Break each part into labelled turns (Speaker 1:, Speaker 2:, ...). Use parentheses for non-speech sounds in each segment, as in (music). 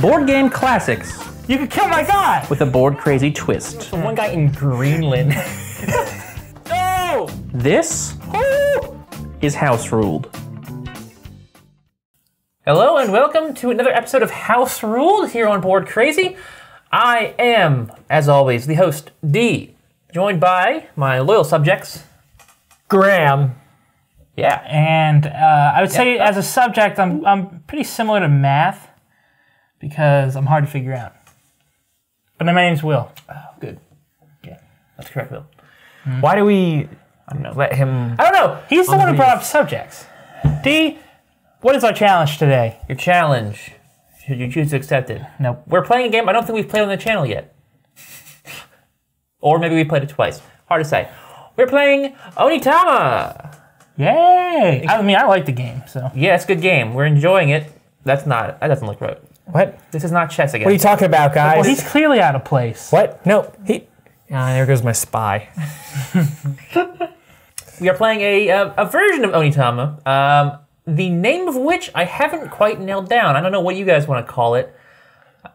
Speaker 1: Board game classics
Speaker 2: You could kill my guy!
Speaker 1: with a board crazy twist.
Speaker 2: The one guy in Greenland. (laughs)
Speaker 1: Oh! This is House Ruled.
Speaker 2: Hello and welcome to another episode of House Ruled here on Board Crazy. I am, as always, the host D, joined by my loyal subjects.
Speaker 3: Graham.
Speaker 2: Yeah,
Speaker 4: And uh, I would say, as a subject, I'm, I'm pretty similar to math because I'm hard to figure out. But my name's Will.
Speaker 2: Oh, good. Yeah, that's correct, Bill.
Speaker 3: Why do we I don't know. let him?
Speaker 4: I don't know. He's the one who brought up subjects. D, what is our challenge today?
Speaker 2: Your challenge, should you choose to accept it.
Speaker 4: Nope.
Speaker 2: We're playing a game I don't think we've played on the channel yet. or maybe we played it twice. Hard to say. We're playing Onitama.
Speaker 4: Yay! I mean, I like the game, so.
Speaker 2: Yeah, it's a good game. We're enjoying it. That's not, that doesn't look right.
Speaker 3: What?
Speaker 2: This is not chess again.
Speaker 3: What are you talking about, guys?
Speaker 4: Well, he's clearly out of place.
Speaker 3: what? No, he. Ah, there goes my spy. (laughs)
Speaker 2: We are playing a, a, a version of Onitama, um, the name of which I haven't quite nailed down. I don't know what you guys want to call it.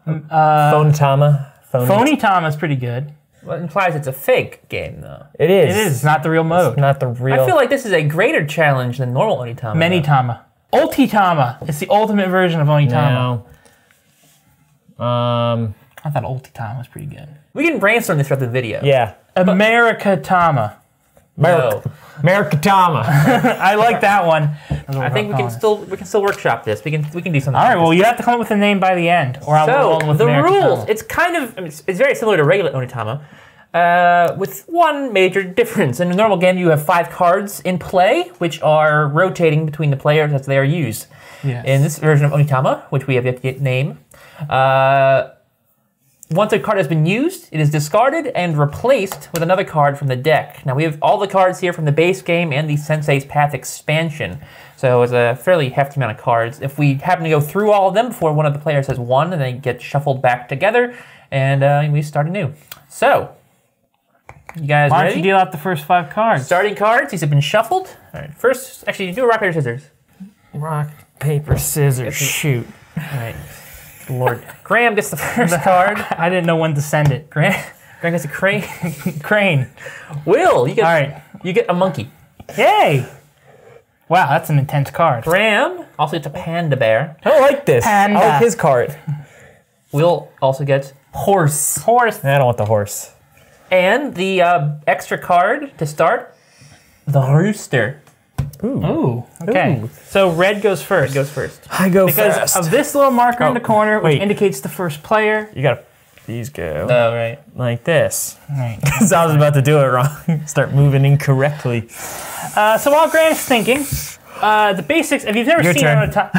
Speaker 3: Phonetama. Phone.
Speaker 4: Phony Tom is pretty good.
Speaker 2: Well, it implies it's a fake game, though.
Speaker 3: It is.
Speaker 4: It is. It's not the real mode.
Speaker 3: Not the real.
Speaker 2: I feel like this is a greater challenge than normal Onitama.
Speaker 4: Many
Speaker 2: though.
Speaker 4: Tama. Ultitama. It's the ultimate version of Onitama.
Speaker 3: No. Um.
Speaker 4: I thought Ultitama was pretty good.
Speaker 2: We can brainstorm this throughout the video.
Speaker 3: Yeah.
Speaker 4: America Tama.
Speaker 3: America. Americatama. (laughs)
Speaker 4: I like that one.
Speaker 2: I think we can still we can still workshop this. We can we can do something.
Speaker 4: All right,
Speaker 2: like
Speaker 4: well, you have to come up with a name by the end, or I'll
Speaker 2: So
Speaker 4: roll with
Speaker 2: the
Speaker 4: America
Speaker 2: rules,
Speaker 4: Tama.
Speaker 2: it's kind of I mean, it's, it's very similar to regular Onitama, uh, with one major difference. In a normal game, you have five cards in play, which are rotating between the players as they are used.
Speaker 4: Yes.
Speaker 2: In this version of Onitama, which we have yet to get name, uh, once a card has been used, it is discarded and replaced with another card from the deck. Now we have all the cards here from the base game and the Sensei's Path expansion. So it's a fairly hefty amount of cards. If we happen to go through all of them before one of the players has won, then they get shuffled back together, and uh, we start anew. So, you guys
Speaker 4: Why don't you deal out the first five cards?
Speaker 2: Starting cards, these have been shuffled. All right, first, actually, do a rock, paper, scissors.
Speaker 3: Rock, paper, scissors, shoot.
Speaker 2: All right. Lord. (laughs) Graham gets the first (laughs) card.
Speaker 4: I didn't know when to send it.
Speaker 2: Graham, Graham gets a crane. (laughs)
Speaker 4: Crane.
Speaker 2: Will, you get,
Speaker 4: All right.
Speaker 2: you get a monkey.
Speaker 4: Yay! Wow, that's an intense card.
Speaker 2: Graham also gets a panda bear.
Speaker 3: I don't like this.
Speaker 4: Panda.
Speaker 3: I like his card.
Speaker 2: Will also gets horse.
Speaker 4: Horse.
Speaker 3: I don't want the horse.
Speaker 2: And the uh, extra card to start, the rooster.
Speaker 4: Ooh. Okay.
Speaker 3: Ooh.
Speaker 4: So red goes first.
Speaker 2: Goes first.
Speaker 3: I go
Speaker 4: because
Speaker 3: first.
Speaker 4: of this little marker in the corner, which
Speaker 3: wait.
Speaker 4: indicates the first player.
Speaker 3: you gotta. These go
Speaker 2: Oh, right.
Speaker 3: like this.
Speaker 4: All right. (laughs)
Speaker 3: Because I was about to do it wrong. (laughs) Start moving incorrectly.
Speaker 4: Uh, so while Graham's thinking, uh, the basics. If you've never
Speaker 3: Your
Speaker 4: seen
Speaker 3: turn.
Speaker 4: it on a top.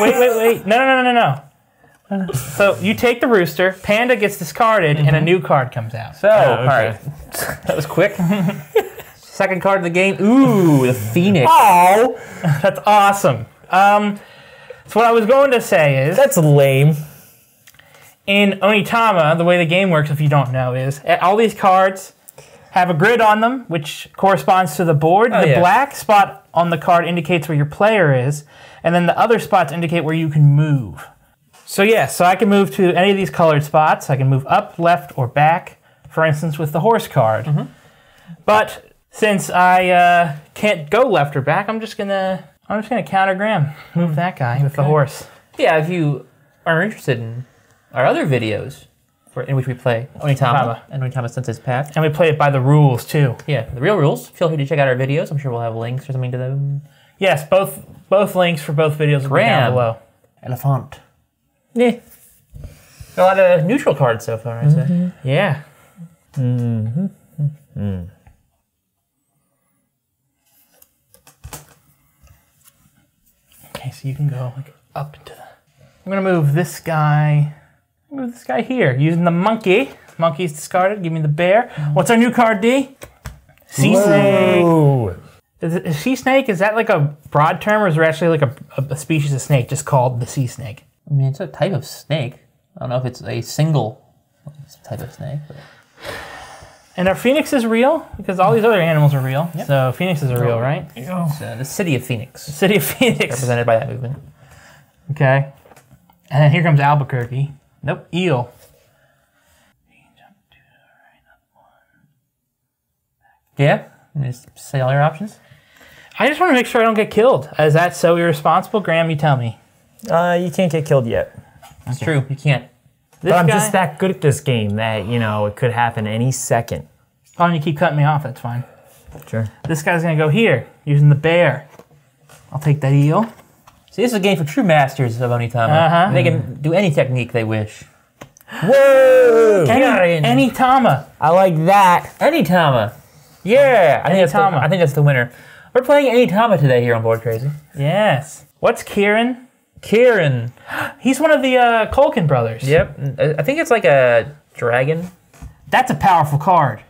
Speaker 4: wait, wait, wait! No, no, no, no, no. So you take the rooster. Panda gets discarded, and a new card comes out.
Speaker 2: So,
Speaker 3: Oh, okay.
Speaker 2: right. (laughs) That was quick. Second card of the game. Ooh, the phoenix. (laughs)
Speaker 4: Oh, (laughs) that's awesome. Um, so what I was going to say is,
Speaker 3: That's lame.
Speaker 4: in Onitama, the way the game works, if you don't know, is uh, all these cards have a grid on them, which corresponds to the board.
Speaker 2: Oh,
Speaker 4: the
Speaker 2: yeah.
Speaker 4: black spot on the card indicates where your player is, and then the other spots indicate where you can move. So yeah, so I can move to any of these colored spots. I can move up, left, or back. For instance, with the horse card.
Speaker 2: Mm-hmm.
Speaker 4: But since I uh, can't go left or back, I'm just gonna I'm just gonna counter Graham. Move hmm. that guy with the horse.
Speaker 2: Yeah, if you are interested in our other videos for, in which we play Onitama
Speaker 4: Tama.
Speaker 2: and Onitama Sensei's Path,
Speaker 4: And we play it by the rules too.
Speaker 2: yeah, the real rules, feel free to check out our videos. I'm sure we'll have links or something to them.
Speaker 4: Yes, both both links for both videos will be down below.
Speaker 2: Elephant. Yeah. A lot of neutral cards so far, I'd say. Mm-hmm.
Speaker 4: Yeah. Mm-hmm. Mm-hmm. Okay, so you can go like up to. I'm gonna move this guy. Move this guy here using the monkey. Monkey's discarded. Give me the bear. What's our new card, D? Sea snake.
Speaker 3: Ooh.
Speaker 4: Is, it, is sea snake? Is that like a broad term, or is there actually like a, a, a species of snake just called the sea snake?
Speaker 2: I mean, it's a type of snake. I don't know if it's a single type of snake. But
Speaker 4: And our phoenix is real because all these other animals are real. So phoenixes are real, right?
Speaker 2: it's uh, the city of Phoenix, The
Speaker 4: City of Phoenix.
Speaker 2: represented by that movement.
Speaker 4: Okay. And then here comes Albuquerque. Nope, eel.
Speaker 2: Yeah. Just say all your options.
Speaker 4: I just want to make sure I don't get killed. Is that so irresponsible, Graham? You tell me.
Speaker 3: Uh, you can't get killed yet.
Speaker 2: That's true. You can't.
Speaker 4: This
Speaker 3: But I'm
Speaker 4: guy,
Speaker 3: just that good at this game that, you know, it could happen any second.
Speaker 4: Oh, and you keep cutting me off. That's fine.
Speaker 3: Sure.
Speaker 4: This guy's gonna go here using the bear. I'll take that eel.
Speaker 2: See, this is a game for true masters of Onitama.
Speaker 4: Uh-huh.
Speaker 2: They can do any technique they wish.
Speaker 3: Whoa!
Speaker 4: Any, any Tama.
Speaker 3: I like that.
Speaker 2: Anytama. Yeah, I think, that's the, I think that's the winner. We're playing Anytama today here on Board Crazy.
Speaker 4: Yes. What's Kieran?
Speaker 2: Kieran. (gasps)
Speaker 4: He's one of the uh, Culkin brothers.
Speaker 2: Yep. I- I think it's like a dragon.
Speaker 4: That's a powerful card.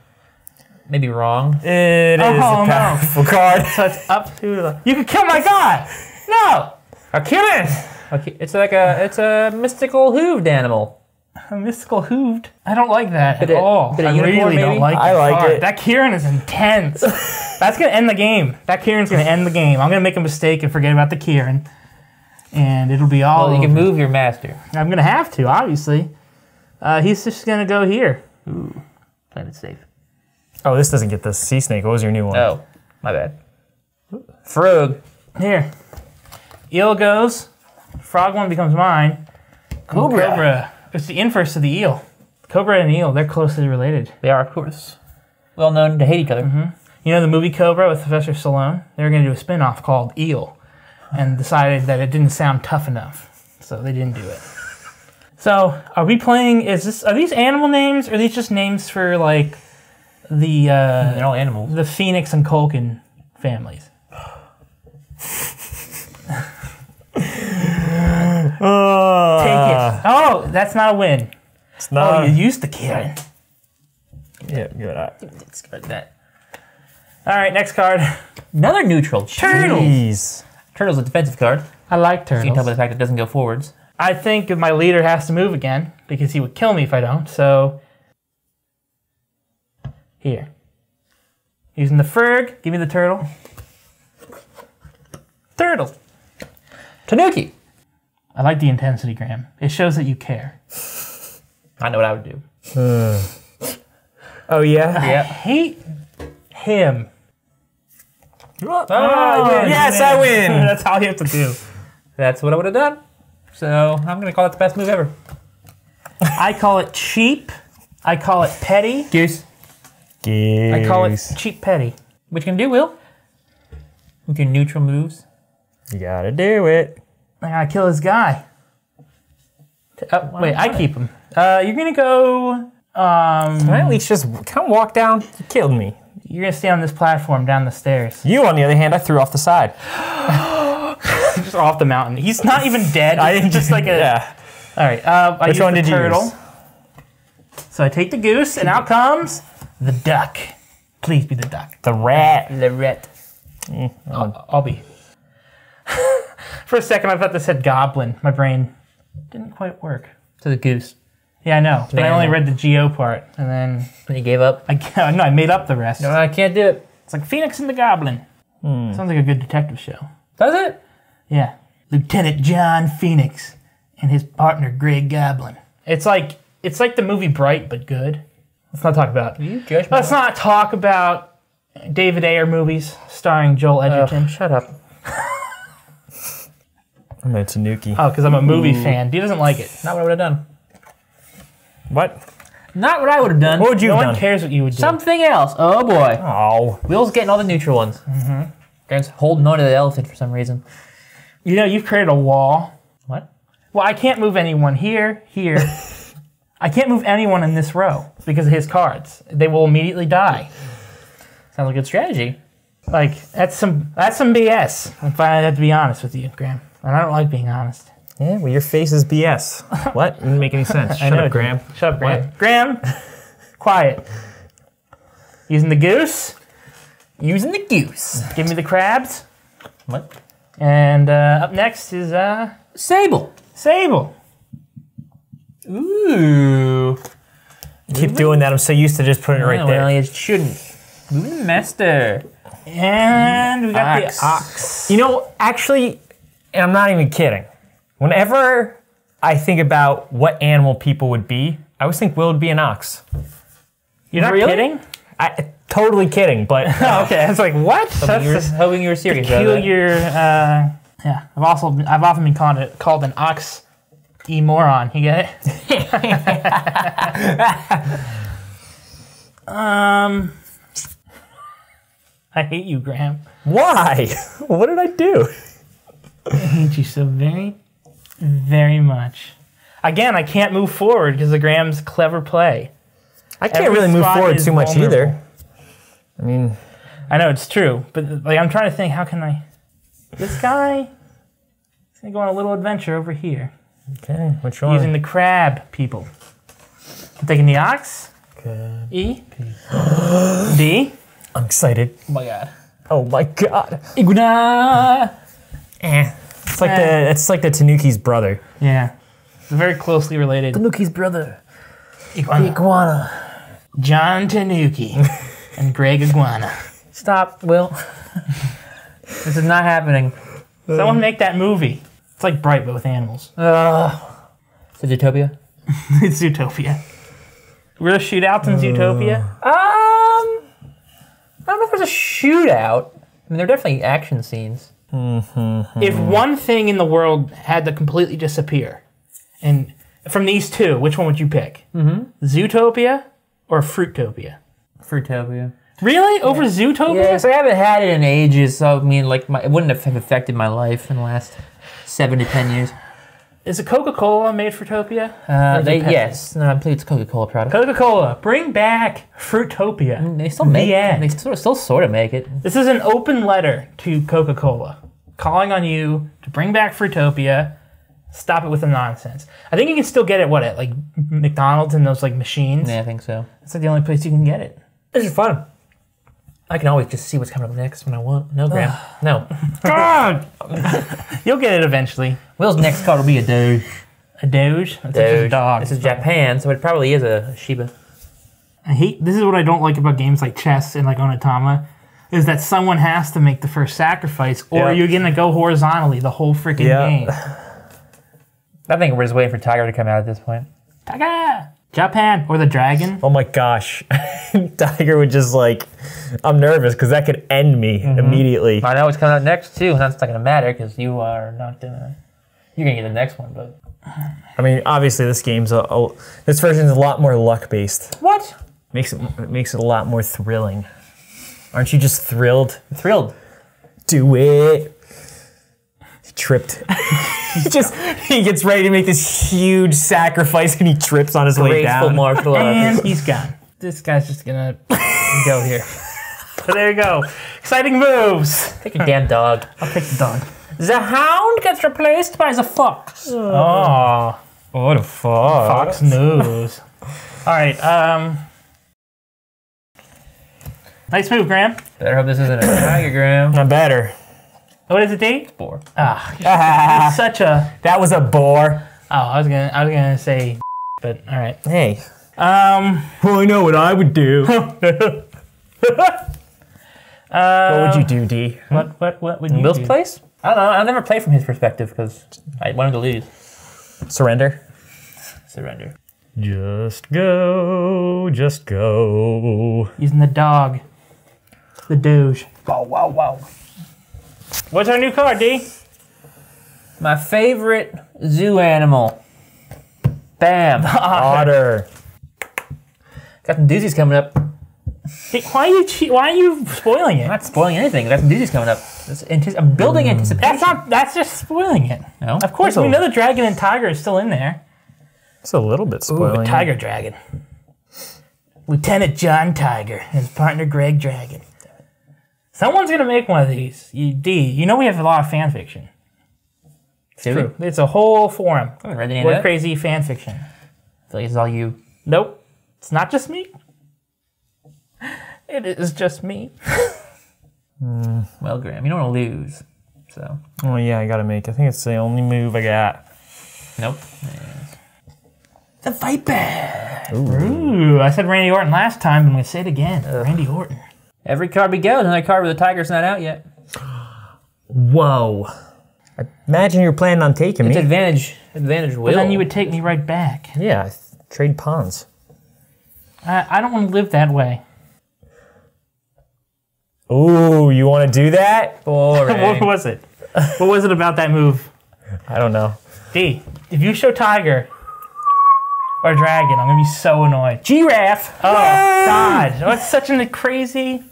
Speaker 2: Maybe wrong.
Speaker 3: It is
Speaker 4: Oh,
Speaker 3: a
Speaker 4: no.
Speaker 3: powerful card. (laughs)
Speaker 4: So it's up to the. (laughs) You can kill my god. No.
Speaker 2: A Kieran. Okay, it's like a it's a mystical hooved animal.
Speaker 4: A mystical hooved. I don't like that
Speaker 2: Bit
Speaker 4: at
Speaker 2: of-
Speaker 4: all.
Speaker 2: bit of
Speaker 4: I
Speaker 2: unicorn,
Speaker 4: really don't
Speaker 2: maybe?
Speaker 4: like.
Speaker 3: I
Speaker 4: that
Speaker 3: like
Speaker 4: card.
Speaker 3: it.
Speaker 4: That Kieran is intense. (laughs) That's gonna end the game. That Kieran's gonna end the game. I'm gonna make a mistake and forget about the Kieran, and it'll be all.
Speaker 2: Well, you can move your master.
Speaker 4: I'm gonna have to, obviously. Uh, he's just gonna go here.
Speaker 2: Playing it safe.
Speaker 3: Oh, this doesn't get the sea snake. What was your new one?
Speaker 2: Oh, my bad. Frog.
Speaker 4: Here. Eel goes. Frog one becomes mine.
Speaker 2: Cobra.
Speaker 4: Cobra. It's the inverse of the eel. Cobra and eel, they're closely related.
Speaker 2: They are, of course, well known to hate each other.
Speaker 4: You know the movie Cobra with Professor Stallone? They were going to do a spin off called Eel and decided that it didn't sound tough enough. So they didn't do it. So are we playing is this are these animal names or are these just names for like the uh,
Speaker 2: They're all animals.
Speaker 4: the Phoenix and Culkin families?
Speaker 3: Uh,
Speaker 4: Take it. Oh, that's not a win.
Speaker 3: It's not.
Speaker 4: Oh,
Speaker 3: not.
Speaker 4: you used the Kieran.
Speaker 3: yeah, give it up.
Speaker 2: Discard that.
Speaker 4: All right, next card.
Speaker 2: Another neutral.
Speaker 4: Turtle.
Speaker 3: Jeez.
Speaker 2: Turtle's a defensive card.
Speaker 4: I like turtles.
Speaker 2: You can tell by
Speaker 4: turtles.
Speaker 2: the fact it doesn't go forwards.
Speaker 4: I think my leader has to move again because he would kill me if I don't. So here, using the frog, give me the turtle. Turtle.
Speaker 2: Tanuki.
Speaker 4: I like the intensity, Graham. It shows that you care.
Speaker 2: I know what I would do. Hmm.
Speaker 3: Oh, yeah?
Speaker 2: Yeah.
Speaker 4: Hate him.
Speaker 2: Oh, I.
Speaker 3: Yes, I win. (laughs)
Speaker 4: That's all you have to do.
Speaker 2: That's what I would have done. So I'm gonna call it the best move ever.
Speaker 4: I call it cheap. I call it petty.
Speaker 2: Goose. Goose.
Speaker 4: I call it cheap petty.
Speaker 2: What you gonna do, Will? With your neutral moves.
Speaker 3: You gotta do it.
Speaker 4: I gotta kill this guy. Oh, wait, I keep him. Uh, you're gonna go. Um,
Speaker 3: Can I at least just come walk down? You killed me.
Speaker 4: You're gonna stay on this platform down the stairs.
Speaker 3: You, on the other hand, I threw off the side. (gasps)
Speaker 4: Just off the mountain. He's not even dead. (laughs)
Speaker 3: I didn't
Speaker 4: just like a.
Speaker 3: Yeah.
Speaker 4: All right. Uh, I
Speaker 3: Which one
Speaker 4: the
Speaker 3: did you use?
Speaker 4: So I take the goose, and out comes the duck. Please be the duck.
Speaker 3: The rat.
Speaker 2: Lorette.
Speaker 4: I'll, I'll be. (laughs) For a second, I thought this said goblin. My brain didn't quite work.
Speaker 2: To the goose.
Speaker 4: Yeah, I know. But I only read the Geo part, and then
Speaker 2: When you gave up.
Speaker 4: I (laughs) no, I made up the rest.
Speaker 2: No, I can't do it.
Speaker 4: It's like Phoenix and the Goblin.
Speaker 3: Hmm.
Speaker 4: Sounds like a good detective show.
Speaker 2: Does it?
Speaker 4: Yeah. Lieutenant John Phoenix and his partner Greg Goblin. It's like it's like the movie Bright but good. Let's not talk about
Speaker 2: You judge me.
Speaker 4: Let's not talk about David Ayer movies starring Joel Edgerton.
Speaker 2: shut up. (laughs)
Speaker 3: I'm a Tanuki.
Speaker 4: oh, because I'm a movie fan. He doesn't like it.
Speaker 2: Not what I would have done.
Speaker 3: What?
Speaker 2: Not what I would have done.
Speaker 3: What would you
Speaker 4: No
Speaker 3: have
Speaker 4: one cares what you would do.
Speaker 2: Something else. Oh boy.
Speaker 3: Oh.
Speaker 2: Will's getting all the neutral ones. Mm-hmm. Greg's holding on to the elephant for some reason.
Speaker 4: You know, you've created a wall.
Speaker 2: What?
Speaker 4: Well, I can't move anyone here, here. (laughs) I can't move anyone in this row because of his cards. They will immediately die.
Speaker 2: Sounds like a good strategy.
Speaker 4: Like that's some that's some BS. If I have to be honest with you, Graham, and I don't like being honest.
Speaker 3: Yeah, well, your face is BS. (laughs) what? Didn't make any sense. Shut
Speaker 4: know,
Speaker 3: up, Graham.
Speaker 4: Shut up, Graham. Graham, (laughs) quiet. Using the goose.
Speaker 2: Using the goose.
Speaker 4: Give me the crabs.
Speaker 2: What?
Speaker 4: And uh, up next is uh,
Speaker 2: Sable.
Speaker 4: Sable.
Speaker 2: Ooh.
Speaker 3: Keep doing that. I'm so used to just putting it right
Speaker 2: Oh,
Speaker 3: there.
Speaker 2: Well, it shouldn't. Moving the master.
Speaker 4: And we got
Speaker 2: Ox.
Speaker 4: the ox.
Speaker 3: You know, actually, and I'm not even kidding. Whenever I think about what animal people would be, I always think Will would be an ox.
Speaker 4: You're not
Speaker 2: Really?
Speaker 4: kidding?
Speaker 3: I totally kidding, but (laughs)
Speaker 4: okay, I was like, what?
Speaker 2: Hoping you were, hoping you were serious.
Speaker 4: peculiar. Uh, yeah, I've also I've often been called it called an ox e moron. You get it? (laughs) um, I hate you, Graham.
Speaker 3: why? (laughs) what did I do?
Speaker 4: I hate you so very, very much. Again, I can't move forward because of Graham's clever play.
Speaker 3: I can't
Speaker 4: Every
Speaker 3: really move forward too much
Speaker 4: vulnerable.
Speaker 3: either. I mean,
Speaker 4: I know it's true, but like I'm trying to think, how can I? This guy is gonna go on a little adventure over here
Speaker 3: okay, which one?
Speaker 4: using the crab people. I'm taking the ox.
Speaker 3: Okay.
Speaker 4: E. D.
Speaker 3: I'm excited.
Speaker 2: Oh my god.
Speaker 3: Oh my god.
Speaker 2: Iguana.
Speaker 3: Eh. It's like the it's like the Tanuki's brother.
Speaker 4: Yeah. It's very closely related.
Speaker 3: Tanuki's brother.
Speaker 4: Iguana.
Speaker 3: Iguana.
Speaker 4: John Tanuki (laughs) and Greg Iguana.
Speaker 2: Stop, Will. (laughs) this is not happening.
Speaker 4: Someone make that movie. It's like Bright, but with animals.
Speaker 2: Is it Zootopia? (laughs)
Speaker 4: it's Zootopia. Were there shootouts in Zootopia?
Speaker 2: Um, I don't know if there's a shootout. I mean, there are definitely action scenes.
Speaker 4: If one thing in the world had to completely disappear, and from these two, which one would you pick? Mm-hmm. Zootopia or Fruitopia?
Speaker 2: Fruitopia.
Speaker 4: Really? Over Zootopia?
Speaker 2: Yeah, I haven't had it in ages, so I mean, like, my, it wouldn't have affected my life in the last seven to ten years.
Speaker 4: Is it Coca-Cola made Fruitopia?
Speaker 2: Uh,
Speaker 4: is
Speaker 2: they, yes, no, I believe it's Coca-Cola product.
Speaker 4: Coca-Cola, bring back Fruitopia.
Speaker 2: They still make it. They still, still sort of make it.
Speaker 4: This is an open letter to Coca-Cola, calling on you to bring back Fruitopia. Stop it with the nonsense. I think you can still get it. What at like McDonald's and those like machines?
Speaker 2: Yeah, I think so.
Speaker 4: It's like the only place you can get it.
Speaker 2: This is fun. I can always just see what's coming up next when I want. No, Graham. (sighs) no.
Speaker 4: God, (laughs) you'll get it eventually.
Speaker 2: Will's next card will be a Doge.
Speaker 4: A Doge. That's just a dog.
Speaker 2: This is Japan, so it probably is a Shiba.
Speaker 4: I hate. This is what I don't like about games like chess and like Onitama, is that someone has to make the first sacrifice, or
Speaker 3: Yeah.
Speaker 4: you're gonna go horizontally the whole freaking
Speaker 3: Yeah.
Speaker 4: game. (laughs)
Speaker 2: I think we're just waiting for Tiger to come out at this point.
Speaker 4: Taga! Japan or the dragon.
Speaker 3: Oh my gosh. (laughs) Tiger would just like I'm nervous because that could end me mm-hmm. immediately.
Speaker 2: I know it's coming out next too, and that's not gonna matter because you are not gonna. You're gonna get the next one, but
Speaker 3: I mean, obviously this game's a, a this version's a lot more luck based.
Speaker 2: what?
Speaker 3: Makes it, it makes it a lot more thrilling. Aren't you just thrilled?
Speaker 2: I'm thrilled.
Speaker 3: Do it. Tripped. (laughs) (laughs) he just he gets ready to make this huge sacrifice and he trips on his way
Speaker 2: Graceful
Speaker 3: down.
Speaker 2: martial
Speaker 4: And he's gone. This guy's just gonna go here. So (laughs) there you go. Exciting moves.
Speaker 2: Take your damn dog.
Speaker 4: I'll take the dog.
Speaker 2: The hound gets replaced by the fox.
Speaker 4: Oh,
Speaker 3: What a fuck.
Speaker 4: Fox News. (laughs) All right. Um. Nice move, Graham.
Speaker 2: Better hope this isn't a (clears throat) Tiger Graham.
Speaker 3: Not better.
Speaker 4: What is the date?
Speaker 2: Boar.
Speaker 4: Ah, (laughs) such a.
Speaker 3: That was a bore.
Speaker 4: Oh, I was gonna. I was gonna say, (laughs) but all right.
Speaker 3: Hey.
Speaker 4: Um.
Speaker 3: Well, I know what I would do.
Speaker 4: Uh, (laughs)
Speaker 3: what would you do, D?
Speaker 4: What? What? What would you
Speaker 2: Will's
Speaker 4: do?
Speaker 2: place? I don't know. I'll never play from his perspective because I want him to lose.
Speaker 3: Surrender.
Speaker 2: Surrender.
Speaker 3: Just go, just go.
Speaker 4: Using the dog. The Doge. Wow! Wow! Wow! What's our new card, D?
Speaker 2: My favorite zoo animal. Bam. (laughs)
Speaker 3: Otter.
Speaker 2: Got some doozies coming up. I'm
Speaker 4: Hey, why are you? Che- why are you spoiling it?
Speaker 2: I'm not spoiling anything. Got some doozies coming up. Antici- I'm building mm. anticipation.
Speaker 4: That's not. That's just spoiling it.
Speaker 2: No?
Speaker 4: Of course, we know the dragon and tiger is still in there.
Speaker 3: It's a little bit
Speaker 4: Ooh,
Speaker 3: spoiling.
Speaker 4: a tiger dragon. Lieutenant John Tiger and his partner Greg Dragon. Someone's gonna make one of these. You, D, you know we have a lot of fan fiction.
Speaker 2: Do we?
Speaker 4: True. It's a whole forum.
Speaker 2: I haven't read any of
Speaker 4: We're
Speaker 2: that.
Speaker 4: crazy fan fiction.
Speaker 2: I feel like it's all you.
Speaker 4: Nope. It's not just me. It is just me. Hmm.
Speaker 2: Well, Graham, you don't want to lose. So,
Speaker 3: Oh yeah, I gotta make. I think it's the only move I got.
Speaker 2: nope.
Speaker 4: The Viper. Ooh. I said Randy Orton last time, but I'm gonna say it again. Randy Orton.
Speaker 2: Every card we go, another card where the tiger's not out yet.
Speaker 3: Whoa. Imagine you're planning on taking
Speaker 2: It's
Speaker 3: me.
Speaker 2: advantage, advantage will.
Speaker 4: But then you would take me right back.
Speaker 3: yeah, trade pawns.
Speaker 4: I, I don't want to live that way.
Speaker 3: Ooh, you want to do that? (laughs)
Speaker 2: Boring.
Speaker 4: What was it? What was it about that move?
Speaker 3: I don't know.
Speaker 4: D, if you show tiger or dragon, I'm gonna be so annoyed.
Speaker 3: Giraffe.
Speaker 4: Oh God, oh, that's such a crazy.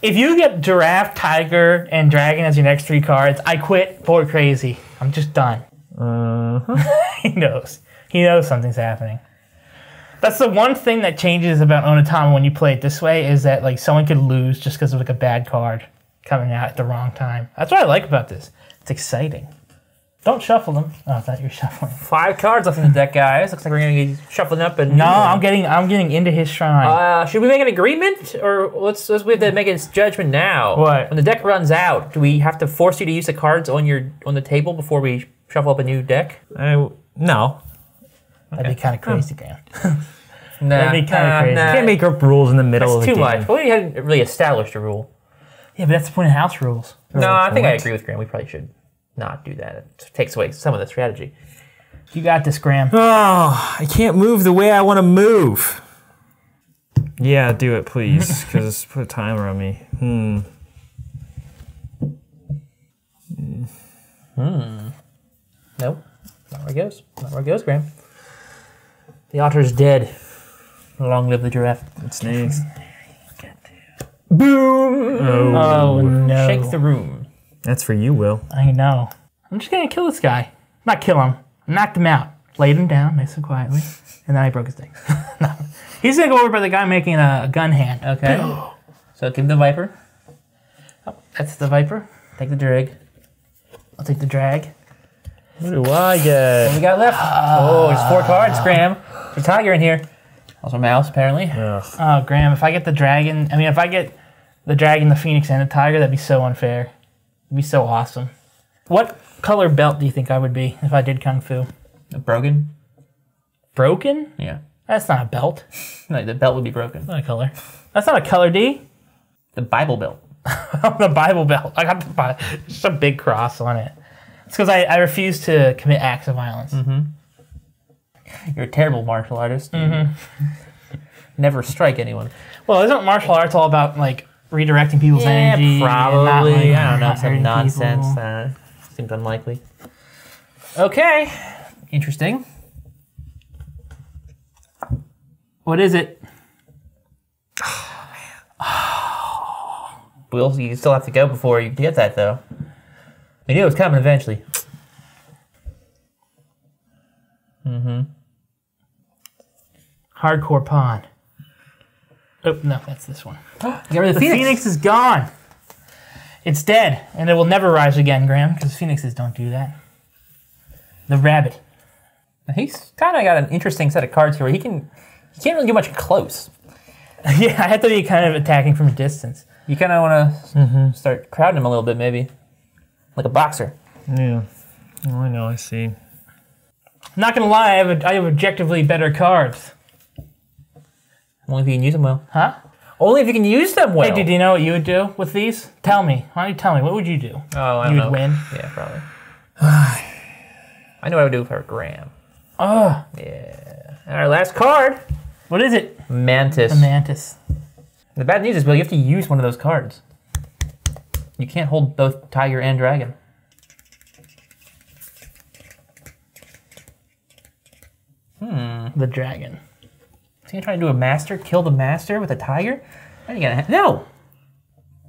Speaker 4: If you get giraffe, tiger, and dragon as your next three cards, I quit for crazy. I'm just done. Mm-hmm. (laughs) he knows. He knows something's happening. That's the one thing that changes about Onitama when you play it this way is that like someone could lose just because of like a bad card coming out at the wrong time. That's what I like about this. It's exciting. Don't shuffle them. Oh, I thought you were shuffling.
Speaker 2: Five cards left in the deck, guys. Looks like we're gonna be shuffling up and
Speaker 4: No, I'm getting I'm getting into his shrine.
Speaker 2: Uh, should we make an agreement, or let's let's we have to make a judgment now?
Speaker 4: What?
Speaker 2: When the deck runs out, do we have to force you to use the cards on your on the table before we shuffle up a new deck?
Speaker 3: I, no.
Speaker 4: That'd be kind of crazy, man. (laughs)
Speaker 2: Nah,
Speaker 4: That'd be kinda crazy.
Speaker 3: you Can't make up rules in the middle
Speaker 2: That's
Speaker 3: of the
Speaker 2: too
Speaker 3: game.
Speaker 2: much. Well, we hadn't really established a rule.
Speaker 4: Yeah, but that's the point of house rules.
Speaker 2: No, I think I agree with Graham. We probably should not do that. It takes away some of the strategy.
Speaker 4: You got this, Graham.
Speaker 3: Oh, (sighs) I can't move the way I want to move. Yeah, do it, please, because put a timer on me. Hmm. Hmm.
Speaker 2: Nope. Not where it goes. Not where it goes, Graham. The otter's dead. Long live the giraffe.
Speaker 3: What's next?
Speaker 2: Boom!
Speaker 4: Oh no!
Speaker 2: Shake the room.
Speaker 3: That's for you, Will.
Speaker 4: I know. I'm just gonna kill this guy. Not kill him. Knocked him out. Laid him down nice and quietly, and then I broke his neck. (laughs) no. He's gonna go over by the guy making a gun hand.
Speaker 2: Okay. (gasps) so give the viper.
Speaker 4: Oh, That's the viper.
Speaker 2: Take the drag.
Speaker 4: I'll take the drag.
Speaker 3: What do I
Speaker 2: What
Speaker 3: get?
Speaker 2: we got left? oh, there's four cards, ah. Graham. There's a tiger in here. Also a mouse, apparently.
Speaker 3: Ugh.
Speaker 4: Oh, Graham, if I get the dragon, I mean, if I get the dragon, the phoenix, and the tiger, that'd be so unfair. It'd be so awesome. What color belt do you think I would be if I did kung fu?
Speaker 2: Broken?
Speaker 4: Broken?
Speaker 2: Yeah.
Speaker 4: That's not a belt. (laughs)
Speaker 2: No, the belt would be broken.
Speaker 4: Not a color. That's not a color, D.
Speaker 2: The Bible belt. (laughs)
Speaker 4: the Bible belt. I got the Bible. Just a big cross on it. It's because I, I refuse to commit acts of violence. Mm-hmm.
Speaker 2: You're a terrible martial artist. Mm-hmm. (laughs) Never strike anyone.
Speaker 4: Well, isn't martial arts all about like redirecting people's energy? and not,
Speaker 2: probably. I don't know. Some nonsense.
Speaker 4: people?
Speaker 2: Uh, seems unlikely. Okay. Interesting.
Speaker 4: What is it? (sighs)
Speaker 2: Will, you still have to go before you get that, though. We knew it was coming eventually. Mm-hmm.
Speaker 4: Hardcore pawn. Oh no, that's this one. (gasps)
Speaker 2: Get rid of
Speaker 4: The
Speaker 2: the
Speaker 4: phoenix.
Speaker 2: phoenix.
Speaker 4: is gone. It's dead, and it will never rise again, Graham, because phoenixes don't do that. The rabbit.
Speaker 2: He's kind of got an interesting set of cards here. Where he can, he can't really get much close. (laughs)
Speaker 4: yeah, I have to be kind of attacking from a distance.
Speaker 2: You kind of want to mm-hmm. start crowding him a little bit, maybe, like a boxer.
Speaker 3: Yeah. Oh, I know. I see.
Speaker 4: I'm not gonna lie, I have, a, I have objectively better cards.
Speaker 2: Only if you can use them well.
Speaker 4: Huh?
Speaker 2: Only if you can use them well.
Speaker 4: Hey, did you know what you would do with these? Tell me. Why don't you tell me? What would you do?
Speaker 2: Oh, I
Speaker 4: You
Speaker 2: don't
Speaker 4: would
Speaker 2: know.
Speaker 4: win. (laughs)
Speaker 2: Yeah, probably. (sighs) I know what I would do for Graham.
Speaker 4: Oh,
Speaker 2: Yeah. Our last card,
Speaker 4: what is it?
Speaker 2: Mantis.
Speaker 4: A mantis.
Speaker 2: the bad news is, Bill, you have to use one of those cards. You can't hold both tiger and dragon. Hmm.
Speaker 4: The dragon.
Speaker 2: So you're trying to do a master, kill the master with a tiger? Are you gonna? No.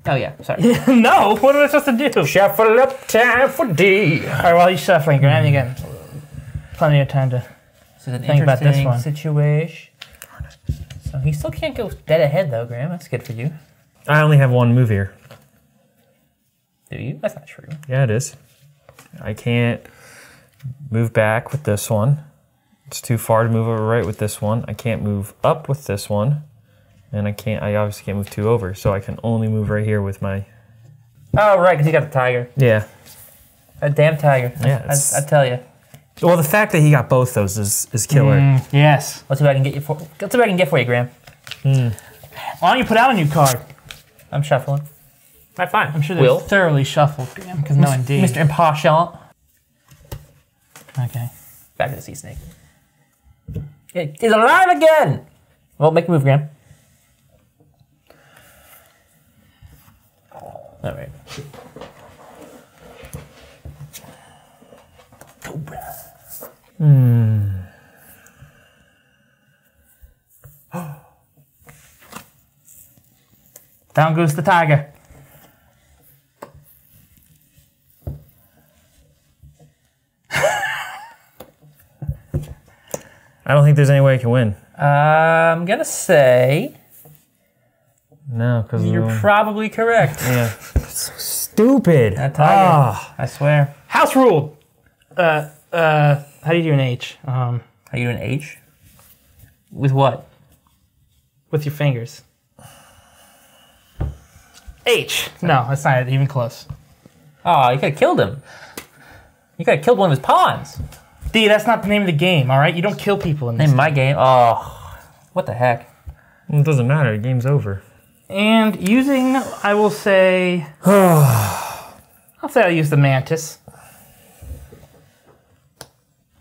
Speaker 2: Oh yeah, sorry. (laughs)
Speaker 4: no, what am I supposed to do?
Speaker 2: Shuffle up time for D.
Speaker 4: All right, while he's shuffling, Graham, you got plenty of time to.
Speaker 2: This is an
Speaker 4: Think about this one.
Speaker 2: situation. So he still can't go dead ahead though, Graham. That's good for you.
Speaker 3: I only have one move here.
Speaker 2: Do you? That's not true.
Speaker 3: Yeah, it is. I can't move back with this one. It's too far to move over right with this one. I can't move up with this one. And I can't, I obviously can't move two over. So I can only move right here with my,
Speaker 2: Oh right, because he got the tiger.
Speaker 3: yeah.
Speaker 2: A damn tiger.
Speaker 3: Yeah,
Speaker 2: I, I, tell you.
Speaker 3: Well, the fact that he got both those is, is killer.
Speaker 4: Mm, yes.
Speaker 2: Let's see what I can get you for. Let's see what I can get for you, Graham.
Speaker 4: Why don't you put out a new card?
Speaker 2: I'm shuffling. Right, fine.
Speaker 4: I'm sure they're
Speaker 2: Will.
Speaker 4: thoroughly shuffled, Graham, because no, indeed.
Speaker 2: Mr. Impartial.
Speaker 4: Okay.
Speaker 2: Back to the sea snake. It is alive again! Well, make a move, Graham. All right. Cobra. Hmm. (gasps)
Speaker 4: Down goes the tiger.
Speaker 3: I don't think there's any way I can win.
Speaker 2: I'm gonna say
Speaker 3: No, because
Speaker 2: you're probably correct. (laughs)
Speaker 3: yeah. stupid.
Speaker 2: That tiger.
Speaker 3: Ah,
Speaker 2: I swear.
Speaker 4: House ruled. Uh, uh, how do you do an H? Um,
Speaker 2: how do you do an H? With what?
Speaker 4: with your fingers. H. No, that's not even close.
Speaker 2: Oh, you could have killed him. You could have killed one of his pawns.
Speaker 4: D, that's not the name of the game, all right? You don't kill people in this.
Speaker 2: In my game. Oh, what the heck?
Speaker 3: it doesn't matter. The game's over.
Speaker 4: And using, I will say, (sighs) I'll say I'll use the mantis.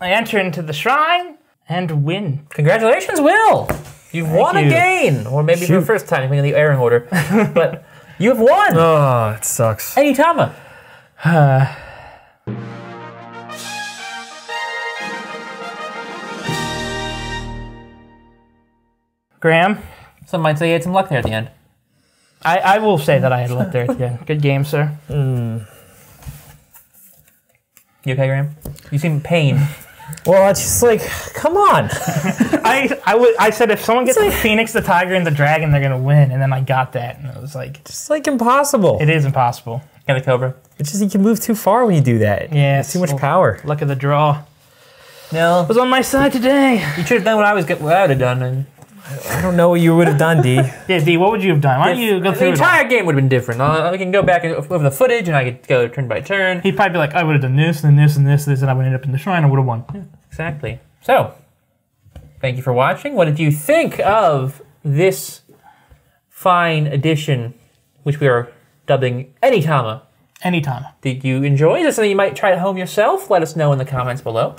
Speaker 4: I enter into the shrine and win.
Speaker 2: Congratulations, Will! You've won
Speaker 4: you.
Speaker 2: again, or maybe for the first time, depending on the airing order. (laughs) but you've won.
Speaker 3: Oh, it sucks.
Speaker 2: Anytama. (sighs) (sighs)
Speaker 4: Graham,
Speaker 2: Some might say you had some luck there at the end.
Speaker 4: I, I will say that I had luck there at the end. (laughs) Good game, sir.
Speaker 2: You okay, Graham? You seem pain.
Speaker 3: Well, it's just like, come on. (laughs)
Speaker 4: I I would I said if someone gets the Phoenix, the Tiger, and the Dragon, they're gonna win, and then I got that, and it was like
Speaker 3: It's like impossible.
Speaker 4: it is impossible.
Speaker 2: Got a cobra.
Speaker 3: It's just you can move too far when you do that.
Speaker 4: Yeah,
Speaker 3: It's too much
Speaker 4: well-
Speaker 3: power.
Speaker 4: Luck of the draw
Speaker 2: No, it
Speaker 4: was on my side today.
Speaker 2: you should have done what I was what I would have done. And
Speaker 3: I don't know what you would have done, D. (laughs)
Speaker 4: Yeah, D, what would you have done? Why don't you go
Speaker 2: the
Speaker 4: through it?
Speaker 2: entire game would have been different. Uh, I can go back and over the footage, and I could go turn by turn.
Speaker 4: He'd probably be like, I would have done this and this and this, and this, and I would end up in the shrine. I would have won.
Speaker 2: Exactly. So, thank you for watching. What did you think of this fine edition, which we are dubbing Anytama?
Speaker 4: Anytime.
Speaker 2: Did you enjoy? Is this something you might try at home yourself? Let us know in the comments below.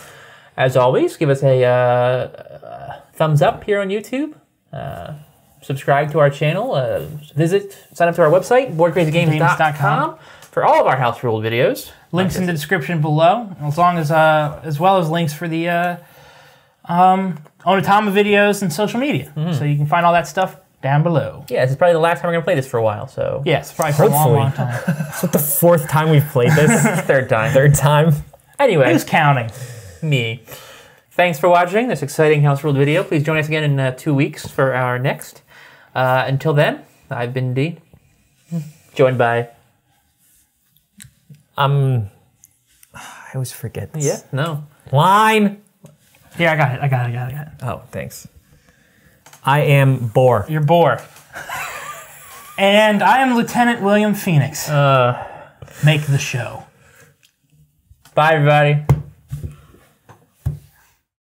Speaker 2: As always, give us a uh, uh, thumbs up here on YouTube. Uh, subscribe to our channel. Uh, visit, sign up to our website, boardcrazygames.com, for all of our house rule videos.
Speaker 4: Links in the description below, as long as uh, as well as links for the uh, um, Onitama videos and social media. So you can find all that stuff down below.
Speaker 2: Yeah, this is probably the last time we're going to play this for a while, so
Speaker 4: Yes, probably for a long, long time. (laughs)
Speaker 3: It's like the fourth time we've played this. (laughs)
Speaker 2: third time.
Speaker 3: Third time.
Speaker 2: Anyway,
Speaker 4: Who's counting?
Speaker 2: me. Thanks for watching this exciting House Ruled video. Please join us again in uh, two weeks for our next. Uh, until then, I've been D. Joined by.
Speaker 3: Um, I always forget this.
Speaker 2: Yeah, no.
Speaker 3: Line.
Speaker 4: Here, I got it. I got it. I got it. I got it.
Speaker 3: Oh, thanks. I am Boar.
Speaker 4: You're Boar. (laughs) and I am Lieutenant William Phoenix.
Speaker 2: Uh,
Speaker 4: Make the show.
Speaker 2: bye, everybody.